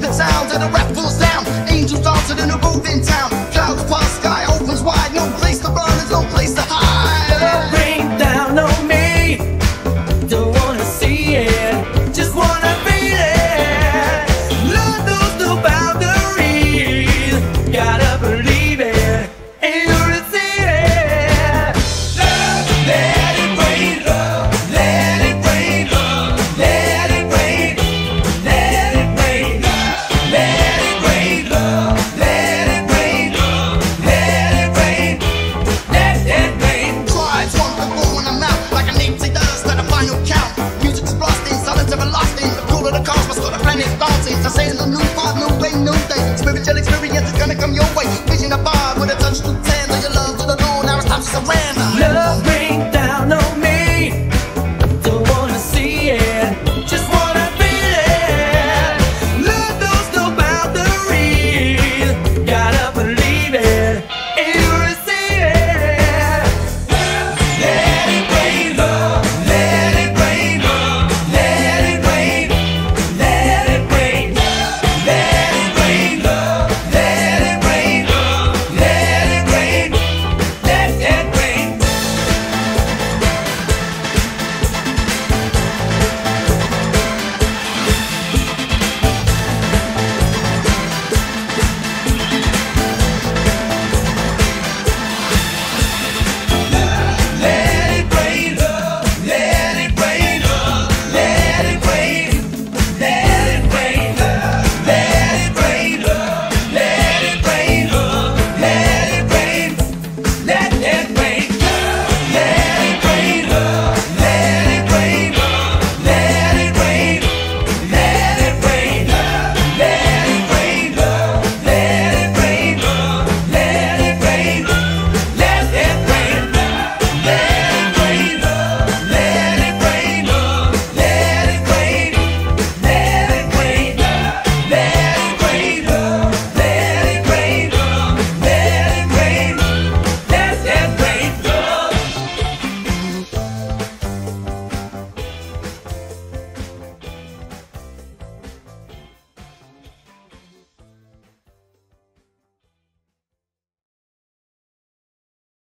the sounds of the rap spiritual experience.